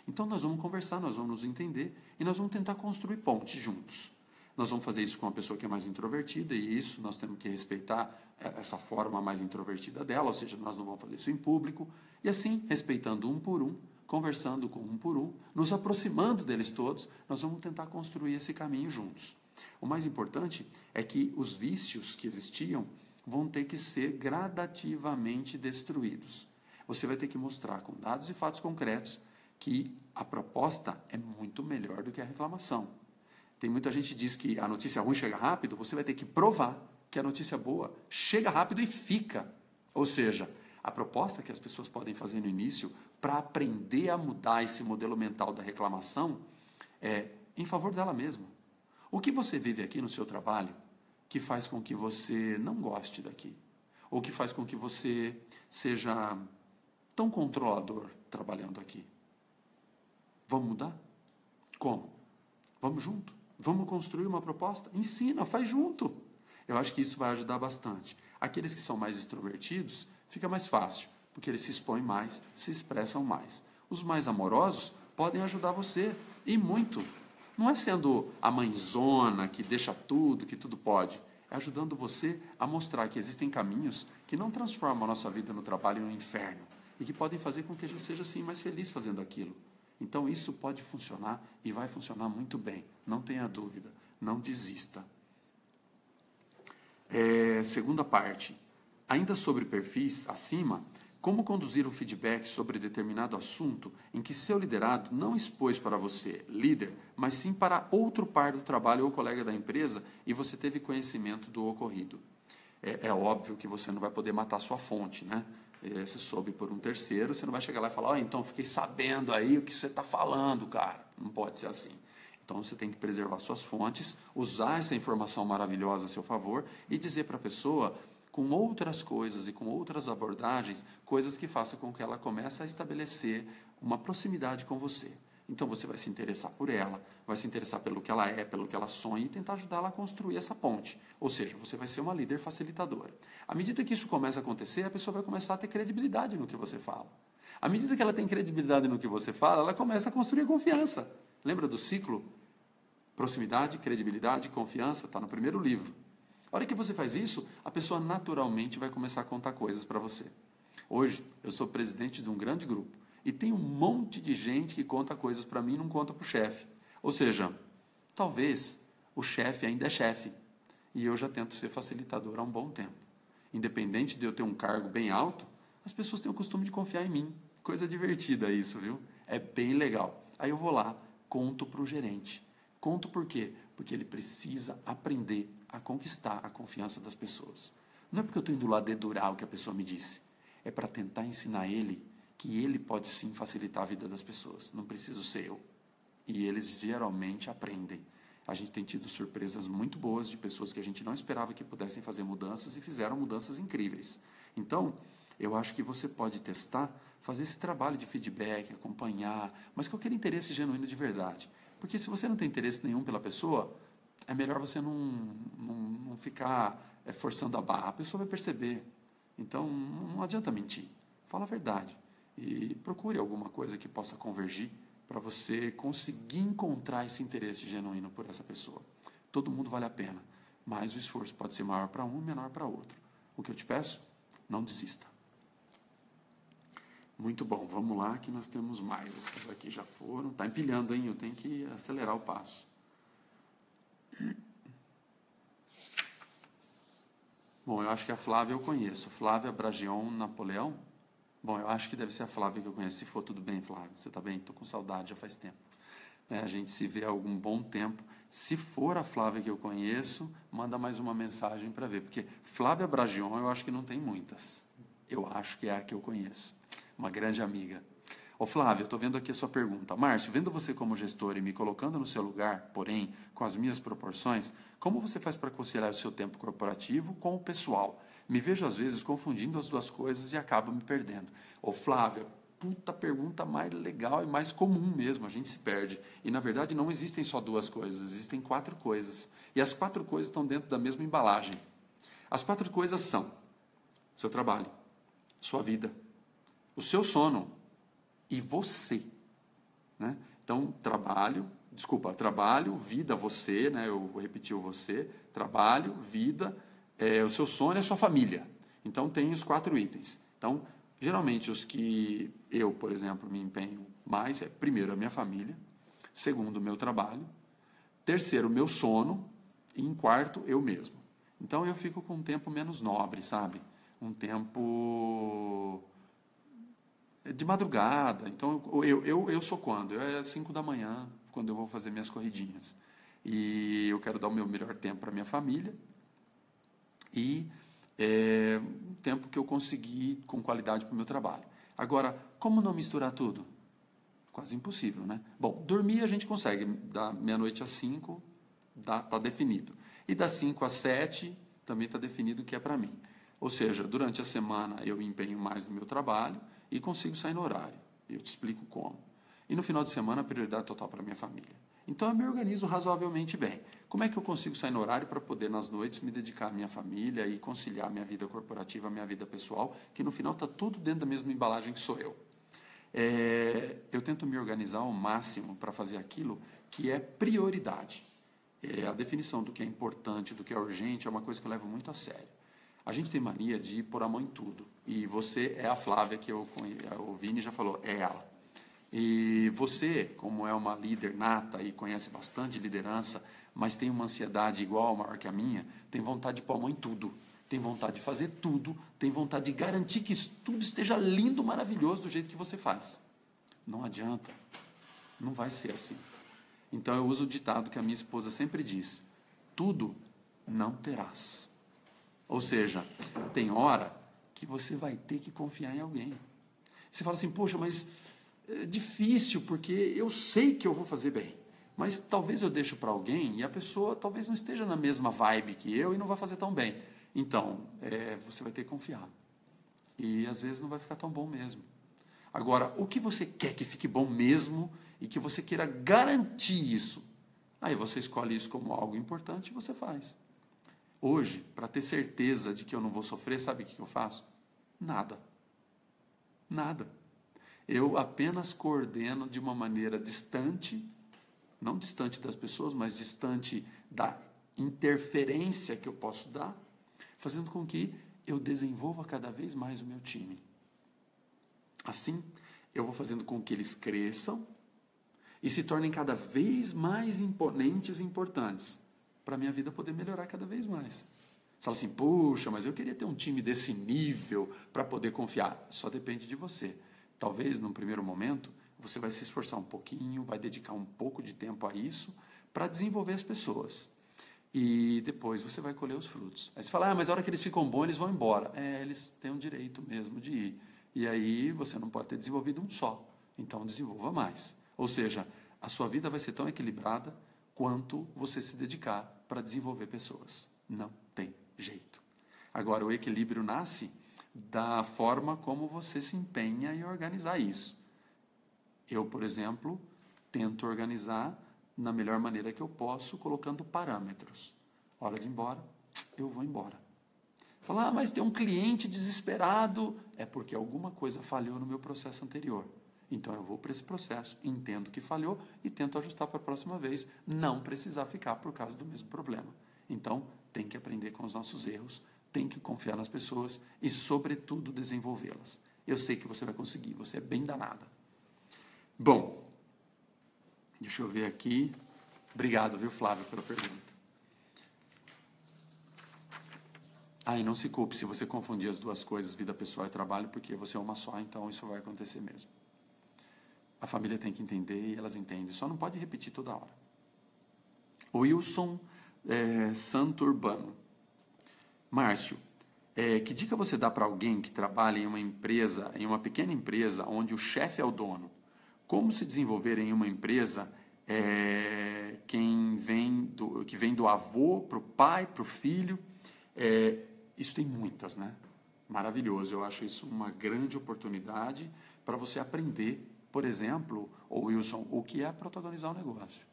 [SPEAKER 1] Então nós vamos conversar, nós vamos nos entender e nós vamos tentar construir pontes juntos. Nós vamos fazer isso com uma pessoa que é mais introvertida e isso nós temos que respeitar é, essa forma mais introvertida dela, ou seja, nós não vamos fazer isso em público. E assim, respeitando um por um, conversando com um por um, nos aproximando deles todos, nós vamos tentar construir esse caminho juntos. O mais importante é que os vícios que existiam vão ter que ser gradativamente destruídos. Você vai ter que mostrar com dados e fatos concretos que a proposta é muito melhor do que a reclamação. Tem muita gente que diz que a notícia ruim chega rápido, você vai ter que provar que a notícia boa chega rápido e fica. Ou seja, a proposta que as pessoas podem fazer no início para aprender a mudar esse modelo mental da reclamação é em favor dela mesma. O que você vive aqui no seu trabalho que faz com que você não goste daqui? Ou que faz com que você seja tão controlador trabalhando aqui? Vamos mudar? Como? Vamos junto. Vamos construir uma proposta? Ensina, faz junto. Eu acho que isso vai ajudar bastante. Aqueles que são mais extrovertidos, fica mais fácil, porque eles se expõem mais, se expressam mais. Os mais amorosos podem ajudar você, e muito. Não é sendo a mãezona que deixa tudo, que tudo pode. É ajudando você a mostrar que existem caminhos que não transformam a nossa vida no trabalho em um inferno e que podem fazer com que a gente seja assim mais feliz fazendo aquilo. Então isso pode funcionar e vai funcionar muito bem. Não tenha dúvida. Não desista. É, segunda parte. Ainda sobre perfis acima, como conduzir um feedback sobre determinado assunto em que seu liderado não expôs para você, líder, mas sim para outro par do trabalho ou colega da empresa e você teve conhecimento do ocorrido? É, é óbvio que você não vai poder matar sua fonte, né? É, você soube por um terceiro, você não vai chegar lá e falar, oh, então fiquei sabendo aí o que você está falando, cara. Não pode ser assim. Então você tem que preservar suas fontes, usar essa informação maravilhosa a seu favor e dizer para a pessoa com outras coisas e com outras abordagens, coisas que façam com que ela comece a estabelecer uma proximidade com você. Então você vai se interessar por ela, vai se interessar pelo que ela é, pelo que ela sonha e tentar ajudá-la a construir essa ponte. Ou seja, você vai ser uma líder facilitadora. À medida que isso começa a acontecer, a pessoa vai começar a ter credibilidade no que você fala. À medida que ela tem credibilidade no que você fala, ela começa a construir confiança. Lembra do ciclo? Proximidade, credibilidade, confiança, está no primeiro livro. A hora que você faz isso, a pessoa naturalmente vai começar a contar coisas para você. Hoje, eu sou presidente de um grande grupo e tem um monte de gente que conta coisas para mim e não conta para o chefe. Ou seja, talvez o chefe ainda é chefe e eu já tento ser facilitador há um bom tempo. Independente de eu ter um cargo bem alto, as pessoas têm o costume de confiar em mim. Coisa divertida isso, viu? É bem legal. Aí eu vou lá, conto para o gerente. Conto por quê? Porque ele precisa aprender a conquistar a confiança das pessoas. Não é porque eu estou indo lá dedurar o que a pessoa me disse. É para tentar ensinar ele que ele pode sim facilitar a vida das pessoas. Não preciso ser eu. E eles geralmente aprendem. A gente tem tido surpresas muito boas de pessoas que a gente não esperava que pudessem fazer mudanças e fizeram mudanças incríveis. Então, eu acho que você pode testar, fazer esse trabalho de feedback, acompanhar, mas com aquele interesse genuíno de verdade. Porque se você não tem interesse nenhum pela pessoa, é melhor você não, não, não ficar é, forçando a barra. A pessoa vai perceber. Então, não adianta mentir. Fala a verdade. E procure alguma coisa que possa convergir para você conseguir encontrar esse interesse genuíno por essa pessoa. Todo mundo vale a pena, mas o esforço pode ser maior para um e menor para outro. O que eu te peço? Não desista. Muito bom, vamos lá que nós temos mais. Esses aqui já foram. Está empilhando, hein? Eu tenho que acelerar o passo. Bom, eu acho que a Flávia eu conheço. Flávia Bragion Napoleão. Bom, eu acho que deve ser a Flávia que eu conheço. Se for tudo bem, Flávia. Você está bem? Estou com saudade, já faz tempo. É, a gente se vê há algum bom tempo. Se for a Flávia que eu conheço, manda mais uma mensagem para ver. Porque Flávia Bragion eu acho que não tem muitas. Eu acho que é a que eu conheço. Uma grande amiga. Ô Flávio, estou vendo aqui a sua pergunta. Márcio, vendo você como gestor e me colocando no seu lugar, porém, com as minhas proporções, como você faz para conciliar o seu tempo corporativo com o pessoal? Me vejo às vezes confundindo as duas coisas e acabo me perdendo. Ô Flávio, puta pergunta mais legal e mais comum mesmo, a gente se perde. E na verdade não existem só duas coisas, existem quatro coisas. E as quatro coisas estão dentro da mesma embalagem. As quatro coisas são seu trabalho, sua vida, o seu sono, e você. Né? Então, trabalho, desculpa, trabalho, vida, você, né? eu vou repetir o você, trabalho, vida, é, o seu sonho e a sua família. Então, tem os quatro itens. Então, geralmente, os que eu, por exemplo, me empenho mais é, primeiro, a minha família, segundo, o meu trabalho, terceiro, o meu sono, e em quarto, eu mesmo. Então, eu fico com um tempo menos nobre, sabe? Um tempo de madrugada. Então, eu, eu, eu sou quando? Eu é 5 da manhã, quando eu vou fazer minhas corridinhas. E eu quero dar o meu melhor tempo para minha família. E é, um tempo que eu consegui com qualidade para o meu trabalho. Agora, como não misturar tudo? Quase impossível, né? Bom, dormir a gente consegue. Da meia-noite às 5, está definido. E das 5 às 7, também está definido o que é para mim. Ou seja, durante a semana eu empenho mais no meu trabalho e consigo sair no horário. Eu te explico como. E no final de semana, prioridade total para minha família. Então eu me organizo razoavelmente bem. Como é que eu consigo sair no horário para poder nas noites me dedicar à minha família e conciliar minha vida corporativa, minha vida pessoal, que no final está tudo dentro da mesma embalagem que sou eu. É, eu tento me organizar ao máximo para fazer aquilo que é prioridade. É a definição do que é importante, do que é urgente, é uma coisa que eu levo muito a sério. A gente tem mania de pôr a mão em tudo. E você é a Flávia, que eu, o Vini já falou, é ela. E você, como é uma líder nata e conhece bastante liderança, mas tem uma ansiedade igual maior que a minha, tem vontade de pôr a mão em tudo. Tem vontade de fazer tudo, tem vontade de garantir que tudo esteja lindo, maravilhoso do jeito que você faz. Não adianta. Não vai ser assim. Então eu uso o ditado que a minha esposa sempre diz: tudo não terás. Ou seja, tem hora que você vai ter que confiar em alguém. Você fala assim, poxa, mas é difícil porque eu sei que eu vou fazer bem. Mas talvez eu deixe para alguém e a pessoa talvez não esteja na mesma vibe que eu e não vai fazer tão bem. Então, é, você vai ter que confiar. E às vezes não vai ficar tão bom mesmo. Agora, o que você quer que fique bom mesmo e que você queira garantir isso? Aí você escolhe isso como algo importante e você faz. Hoje, para ter certeza de que eu não vou sofrer, sabe o que eu faço? Nada. Nada. Eu apenas coordeno de uma maneira distante, não distante das pessoas, mas distante da interferência que eu posso dar, fazendo com que eu desenvolva cada vez mais o meu time. Assim, eu vou fazendo com que eles cresçam e se tornem cada vez mais imponentes e importantes para minha vida poder melhorar cada vez mais. Você fala assim, puxa, mas eu queria ter um time desse nível para poder confiar. Só depende de você. Talvez, num primeiro momento, você vai se esforçar um pouquinho, vai dedicar um pouco de tempo a isso para desenvolver as pessoas. E depois você vai colher os frutos. Aí você fala, ah, mas a hora que eles ficam bons, eles vão embora. É, eles têm o direito mesmo de ir. E aí você não pode ter desenvolvido um só. Então desenvolva mais. Ou seja, a sua vida vai ser tão equilibrada quanto você se dedicar para desenvolver pessoas. Não tem jeito. Agora, o equilíbrio nasce da forma como você se empenha em organizar isso. Eu, por exemplo, tento organizar na melhor maneira que eu posso, colocando parâmetros. Hora de ir embora, eu vou embora. Falar, ah, mas tem um cliente desesperado, é porque alguma coisa falhou no meu processo anterior. Então eu vou para esse processo, entendo que falhou e tento ajustar para a próxima vez, não precisar ficar por causa do mesmo problema. Então tem que aprender com os nossos erros, tem que confiar nas pessoas e, sobretudo, desenvolvê-las. Eu sei que você vai conseguir, você é bem danada. Bom, deixa eu ver aqui. Obrigado, viu, Flávio, pela pergunta. Ah, e não se culpe se você confundir as duas coisas, vida pessoal e trabalho, porque você é uma só, então isso vai acontecer mesmo. A família tem que entender e elas entendem. Só não pode repetir toda hora. Wilson é, Santo Urbano. Márcio, é, que dica você dá para alguém que trabalha em uma empresa, em uma pequena empresa, onde o chefe é o dono? Como se desenvolver em uma empresa é, quem vem do, que vem do avô para o pai, para o filho? É, isso tem muitas, né? Maravilhoso. Eu acho isso uma grande oportunidade para você aprender por exemplo, ou Wilson, o que é protagonizar um negócio.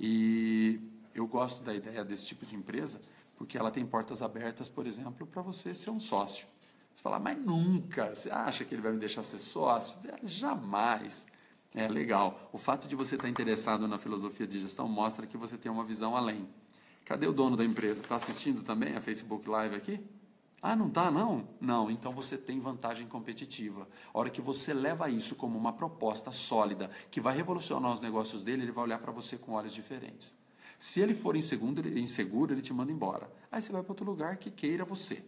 [SPEAKER 1] E eu gosto da ideia desse tipo de empresa, porque ela tem portas abertas, por exemplo, para você ser um sócio. Você fala, mas nunca, você acha que ele vai me deixar ser sócio? Jamais. É legal. O fato de você estar interessado na filosofia de gestão mostra que você tem uma visão além. Cadê o dono da empresa? Está assistindo também a Facebook Live aqui? Ah, não dá não? Não, então você tem vantagem competitiva. A hora que você leva isso como uma proposta sólida, que vai revolucionar os negócios dele, ele vai olhar para você com olhos diferentes. Se ele for inseguro, ele te manda embora. Aí você vai para outro lugar que queira você.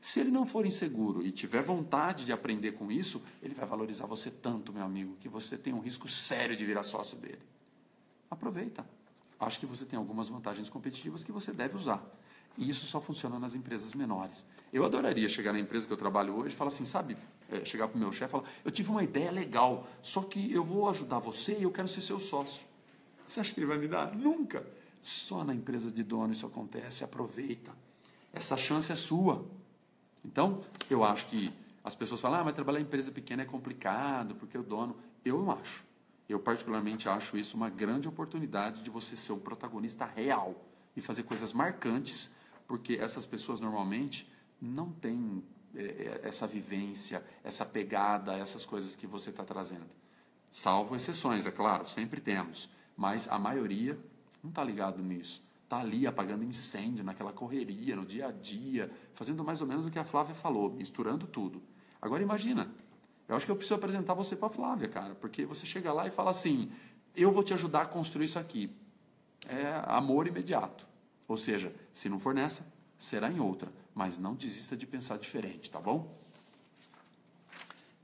[SPEAKER 1] Se ele não for inseguro e tiver vontade de aprender com isso, ele vai valorizar você tanto, meu amigo, que você tem um risco sério de virar sócio dele. Aproveita. Acho que você tem algumas vantagens competitivas que você deve usar. E isso só funciona nas empresas menores. Eu adoraria chegar na empresa que eu trabalho hoje e falar assim, sabe, é, chegar para o meu chefe e falar, eu tive uma ideia legal, só que eu vou ajudar você e eu quero ser seu sócio. Você acha que ele vai me dar? Nunca. Só na empresa de dono isso acontece, aproveita. Essa chance é sua. Então, eu acho que as pessoas falam, ah, mas trabalhar em empresa pequena é complicado, porque o dono. Eu não acho. Eu, particularmente, acho isso uma grande oportunidade de você ser um protagonista real e fazer coisas marcantes porque essas pessoas normalmente não têm é, é, essa vivência, essa pegada, essas coisas que você está trazendo. Salvo exceções, é claro, sempre temos. Mas a maioria não está ligado nisso. Está ali apagando incêndio, naquela correria, no dia a dia, fazendo mais ou menos o que a Flávia falou, misturando tudo. Agora imagina, eu acho que eu preciso apresentar você para a Flávia, cara, porque você chega lá e fala assim: eu vou te ajudar a construir isso aqui. É amor imediato. Ou seja, se não for nessa, será em outra. Mas não desista de pensar diferente, tá bom?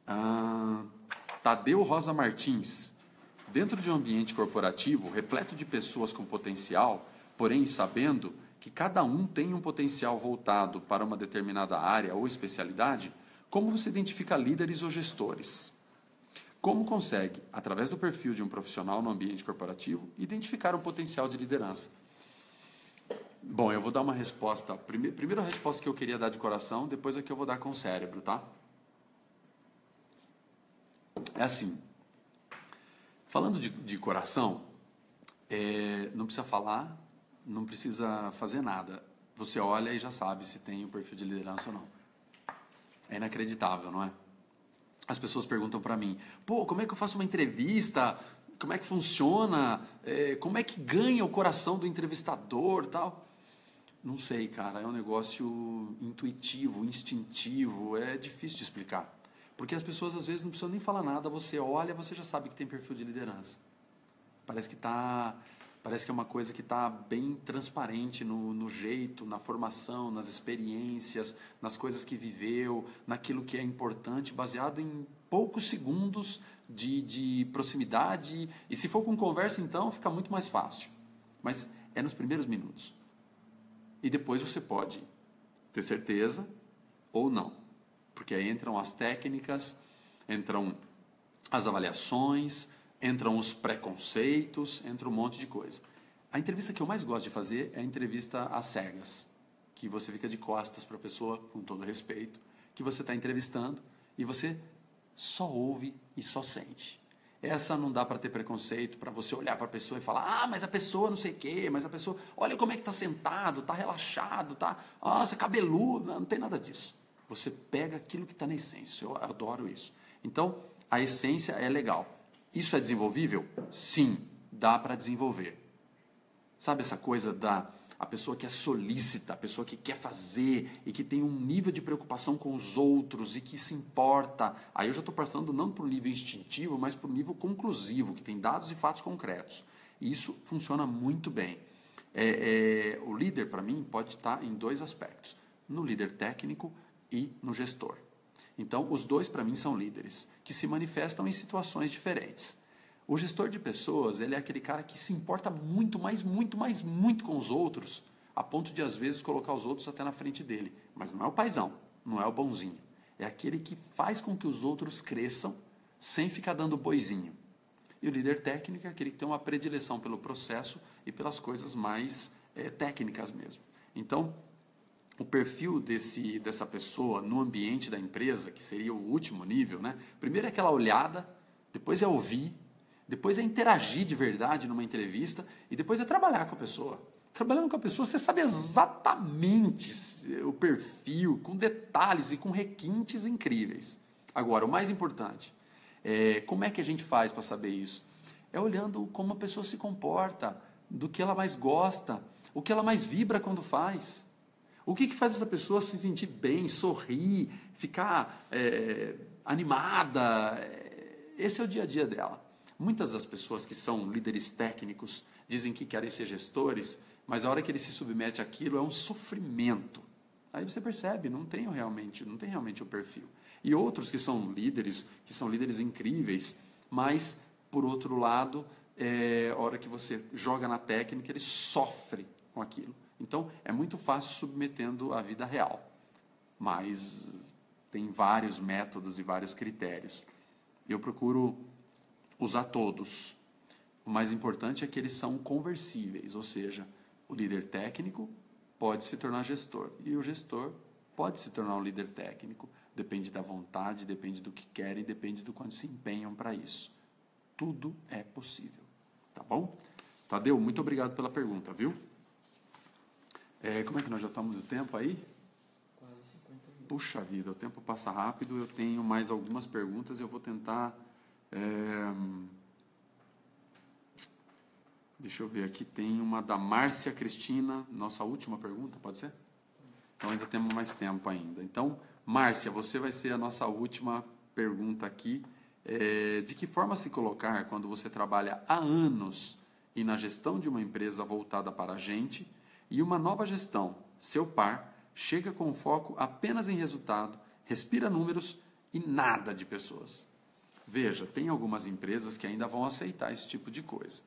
[SPEAKER 1] Ah, Tadeu Rosa Martins. Dentro de um ambiente corporativo repleto de pessoas com potencial, porém sabendo que cada um tem um potencial voltado para uma determinada área ou especialidade, como você identifica líderes ou gestores? Como consegue, através do perfil de um profissional no ambiente corporativo, identificar o potencial de liderança? Bom, eu vou dar uma resposta. Primeiro, primeiro a resposta que eu queria dar de coração, depois a que eu vou dar com o cérebro, tá? É assim. Falando de, de coração, é, não precisa falar, não precisa fazer nada. Você olha e já sabe se tem o perfil de liderança ou não. É inacreditável, não é? As pessoas perguntam para mim: pô, como é que eu faço uma entrevista? Como é que funciona? É, como é que ganha o coração do entrevistador tal? Não sei, cara. É um negócio intuitivo, instintivo. É difícil de explicar. Porque as pessoas às vezes não precisam nem falar nada. Você olha, você já sabe que tem perfil de liderança. Parece que está Parece que é uma coisa que está bem transparente no, no, jeito, na formação, nas experiências, nas coisas que viveu, naquilo que é importante, baseado em poucos segundos de, de proximidade. E se for com conversa, então, fica muito mais fácil. Mas é nos primeiros minutos. E depois você pode ter certeza ou não. Porque aí entram as técnicas, entram as avaliações, entram os preconceitos, entra um monte de coisa. A entrevista que eu mais gosto de fazer é a entrevista às cegas, que você fica de costas para a pessoa, com todo respeito, que você está entrevistando e você só ouve e só sente. Essa não dá para ter preconceito, para você olhar para a pessoa e falar, ah, mas a pessoa não sei o quê, mas a pessoa, olha como é que está sentado, está relaxado, tá, nossa, cabeludo, não, não tem nada disso. Você pega aquilo que está na essência, eu adoro isso. Então, a essência é legal. Isso é desenvolvível? Sim, dá para desenvolver. Sabe essa coisa da a pessoa que é solícita, a pessoa que quer fazer e que tem um nível de preocupação com os outros e que se importa. Aí eu já estou passando não para o nível instintivo, mas para o nível conclusivo, que tem dados e fatos concretos. E isso funciona muito bem. É, é, o líder, para mim, pode estar em dois aspectos: no líder técnico e no gestor. Então, os dois, para mim, são líderes, que se manifestam em situações diferentes. O gestor de pessoas, ele é aquele cara que se importa muito, mais, muito, mais, muito com os outros, a ponto de, às vezes, colocar os outros até na frente dele. Mas não é o paizão, não é o bonzinho. É aquele que faz com que os outros cresçam sem ficar dando boizinho. E o líder técnico é aquele que tem uma predileção pelo processo e pelas coisas mais é, técnicas mesmo. Então, o perfil desse, dessa pessoa no ambiente da empresa, que seria o último nível, né? Primeiro é aquela olhada, depois é ouvir, depois é interagir de verdade numa entrevista e depois é trabalhar com a pessoa. Trabalhando com a pessoa, você sabe exatamente o perfil, com detalhes e com requintes incríveis. Agora, o mais importante, é, como é que a gente faz para saber isso? É olhando como a pessoa se comporta, do que ela mais gosta, o que ela mais vibra quando faz. O que, que faz essa pessoa se sentir bem, sorrir, ficar é, animada? Esse é o dia a dia dela. Muitas das pessoas que são líderes técnicos dizem que querem ser gestores, mas a hora que ele se submete àquilo é um sofrimento. Aí você percebe, não tem realmente, não tem realmente o perfil. E outros que são líderes, que são líderes incríveis, mas por outro lado, é, a hora que você joga na técnica, ele sofre com aquilo. Então, é muito fácil submetendo à vida real, mas tem vários métodos e vários critérios. Eu procuro usar todos. O mais importante é que eles são conversíveis, ou seja, o líder técnico pode se tornar gestor e o gestor pode se tornar um líder técnico. Depende da vontade, depende do que querem, depende do quanto se empenham para isso. Tudo é possível. Tá bom? Tadeu, muito obrigado pela pergunta, viu? É, como é que nós já estamos no tempo aí?
[SPEAKER 2] Quase 50 minutos.
[SPEAKER 1] Puxa vida, o tempo passa rápido. Eu tenho mais algumas perguntas. Eu vou tentar. É... Deixa eu ver aqui, tem uma da Márcia Cristina, nossa última pergunta, pode ser? Então ainda temos mais tempo ainda. Então, Márcia, você vai ser a nossa última pergunta aqui. É, de que forma se colocar quando você trabalha há anos e na gestão de uma empresa voltada para a gente e uma nova gestão, seu par, chega com foco apenas em resultado, respira números e nada de pessoas? Veja, tem algumas empresas que ainda vão aceitar esse tipo de coisa.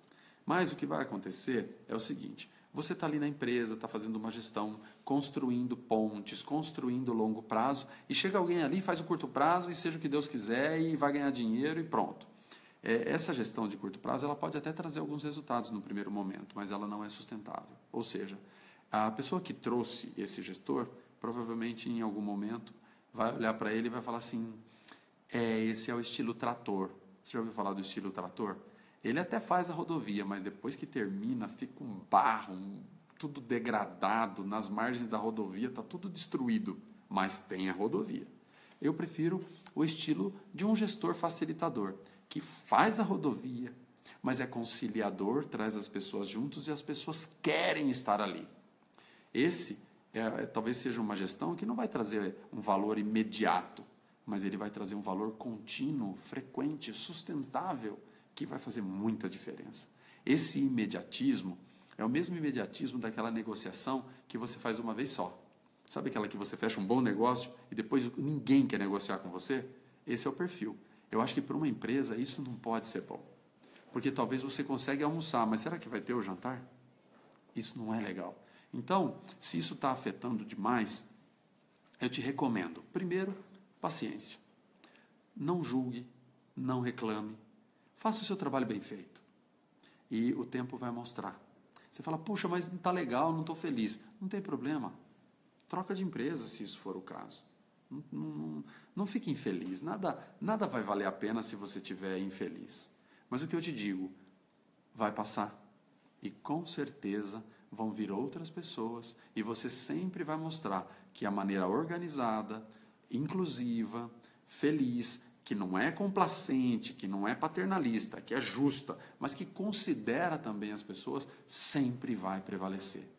[SPEAKER 1] Mas o que vai acontecer é o seguinte: você está ali na empresa, está fazendo uma gestão, construindo pontes, construindo longo prazo, e chega alguém ali, faz o curto prazo e seja o que Deus quiser e vai ganhar dinheiro e pronto. É, essa gestão de curto prazo ela pode até trazer alguns resultados no primeiro momento, mas ela não é sustentável. Ou seja, a pessoa que trouxe esse gestor, provavelmente em algum momento, vai olhar para ele e vai falar assim: é, esse é o estilo trator. Você já ouviu falar do estilo trator? Ele até faz a rodovia, mas depois que termina, fica um barro, um, tudo degradado, nas margens da rodovia está tudo destruído, mas tem a rodovia. Eu prefiro o estilo de um gestor facilitador, que faz a rodovia, mas é conciliador, traz as pessoas juntos e as pessoas querem estar ali. Esse é, é, talvez seja uma gestão que não vai trazer um valor imediato, mas ele vai trazer um valor contínuo, frequente, sustentável que vai fazer muita diferença. Esse imediatismo é o mesmo imediatismo daquela negociação que você faz uma vez só. Sabe aquela que você fecha um bom negócio e depois ninguém quer negociar com você? Esse é o perfil. Eu acho que para uma empresa isso não pode ser bom. Porque talvez você consiga almoçar, mas será que vai ter o jantar? Isso não é legal. Então, se isso está afetando demais, eu te recomendo, primeiro, paciência. Não julgue, não reclame, Faça o seu trabalho bem feito. E o tempo vai mostrar. Você fala, puxa, mas não está legal, não estou feliz. Não tem problema. Troca de empresa, se isso for o caso. Não, não, não fique infeliz. Nada, nada vai valer a pena se você estiver infeliz. Mas o que eu te digo, vai passar. E com certeza vão vir outras pessoas e você sempre vai mostrar que a maneira organizada, inclusiva, feliz que não é complacente, que não é paternalista, que é justa, mas que considera também as pessoas, sempre vai prevalecer.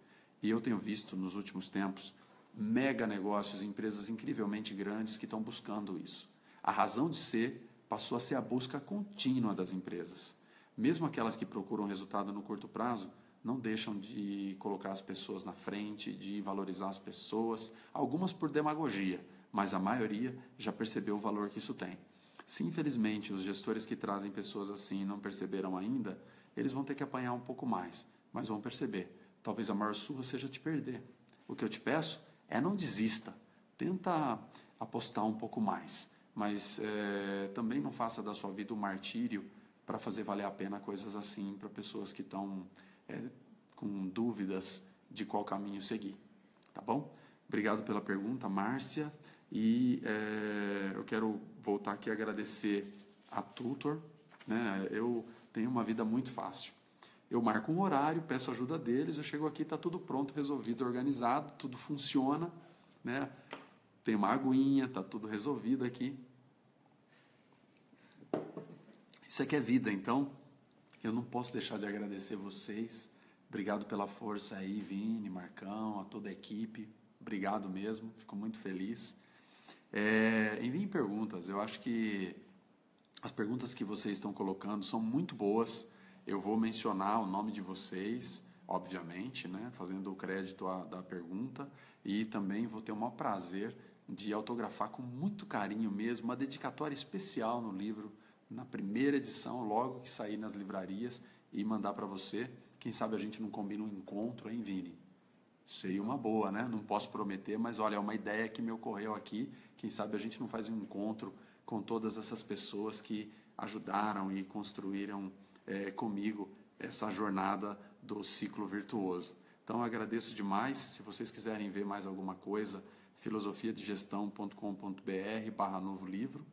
[SPEAKER 1] E eu tenho visto nos últimos tempos mega negócios, empresas incrivelmente grandes que estão buscando isso. A razão de ser passou a ser a busca contínua das empresas. Mesmo aquelas que procuram resultado no curto prazo, não deixam de colocar as pessoas na frente, de valorizar as pessoas, algumas por demagogia, mas a maioria já percebeu o valor que isso tem. Se infelizmente os gestores que trazem pessoas assim não perceberam ainda, eles vão ter que apanhar um pouco mais, mas vão perceber. Talvez a maior surra seja te perder. O que eu te peço é não desista, tenta apostar um pouco mais, mas é, também não faça da sua vida um martírio para fazer valer a pena coisas assim para pessoas que estão é, com dúvidas de qual caminho seguir. Tá bom? Obrigado pela pergunta, Márcia. E é, eu quero voltar aqui e agradecer a Tutor. Né? Eu tenho uma vida muito fácil. Eu marco um horário, peço ajuda deles, eu chego aqui, está tudo pronto, resolvido, organizado, tudo funciona. Né? Tem uma aguinha, está tudo resolvido aqui. Isso aqui é vida, então eu não posso deixar de agradecer vocês. Obrigado pela força aí, Vini, Marcão, a toda a equipe. Obrigado mesmo, fico muito feliz. É, enviem perguntas. Eu acho que as perguntas que vocês estão colocando são muito boas. Eu vou mencionar o nome de vocês, obviamente, né, fazendo o crédito à, da pergunta, e também vou ter o maior prazer de autografar com muito carinho mesmo uma dedicatória especial no livro, na primeira edição, logo que sair nas livrarias, e mandar para você. Quem sabe a gente não combina um encontro, hein, Vini? Seria uma boa, né? Não posso prometer, mas olha, é uma ideia que me ocorreu aqui quem sabe a gente não faz um encontro com todas essas pessoas que ajudaram e construíram é, comigo essa jornada do ciclo virtuoso. Então agradeço demais. Se vocês quiserem ver mais alguma coisa, filosofiadigestão.com.br barra novo livro.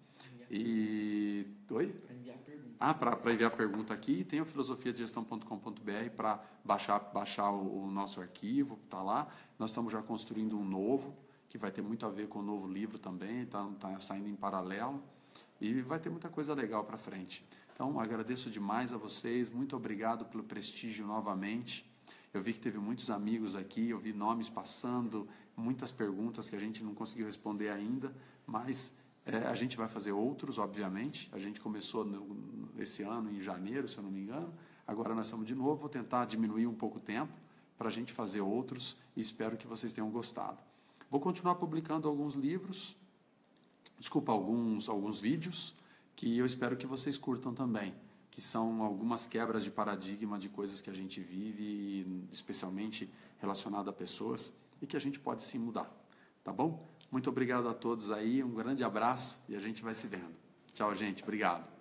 [SPEAKER 1] E. Oi? Para enviar pergunta. Ah, para enviar pergunta aqui. Tem o filosofiadigestão.com.br para baixar, baixar o, o nosso arquivo, está lá. Nós estamos já construindo um novo que vai ter muito a ver com o novo livro também, está tá saindo em paralelo e vai ter muita coisa legal para frente. Então, agradeço demais a vocês, muito obrigado pelo prestígio novamente. Eu vi que teve muitos amigos aqui, eu vi nomes passando, muitas perguntas que a gente não conseguiu responder ainda, mas é, a gente vai fazer outros, obviamente. A gente começou no, esse ano, em janeiro, se eu não me engano. Agora nós estamos de novo, vou tentar diminuir um pouco o tempo para a gente fazer outros e espero que vocês tenham gostado. Vou continuar publicando alguns livros, desculpa, alguns, alguns vídeos que eu espero que vocês curtam também, que são algumas quebras de paradigma de coisas que a gente vive, especialmente relacionado a pessoas, e que a gente pode sim mudar. Tá bom? Muito obrigado a todos aí, um grande abraço e a gente vai se vendo. Tchau, gente. Obrigado.